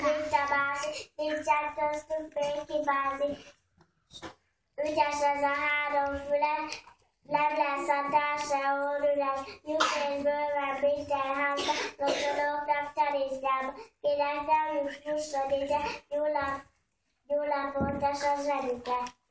mint a másik, nincsen köztünk még kibázi. Ügyes ez a három füle, nem lesz a társa órulat, nyugdíj és bőven minden házba, locsolóknak terizgába, kinek nem jut jusson ide, gyullap, gyullap pontos a zsebüket.